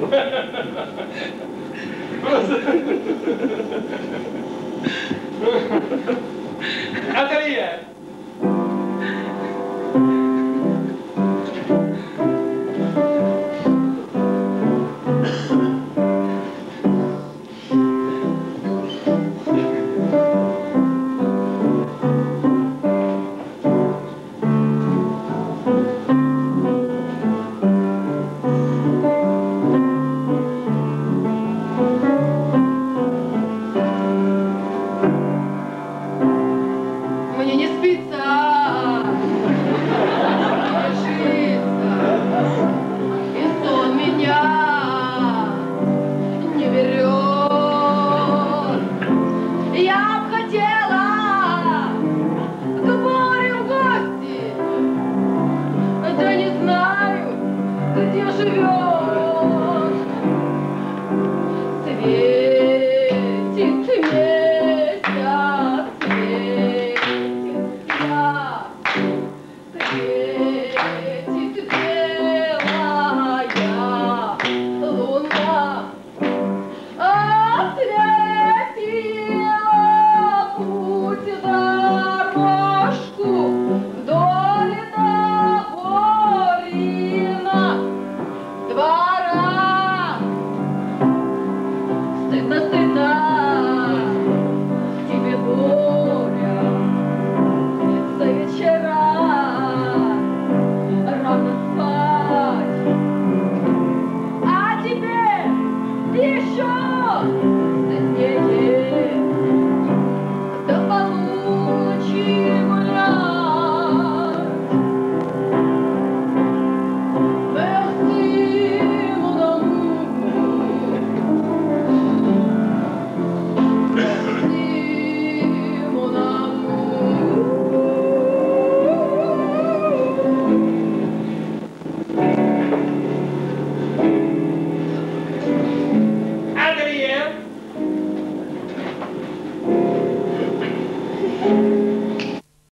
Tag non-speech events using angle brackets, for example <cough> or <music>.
<laughs> 当たりや。you.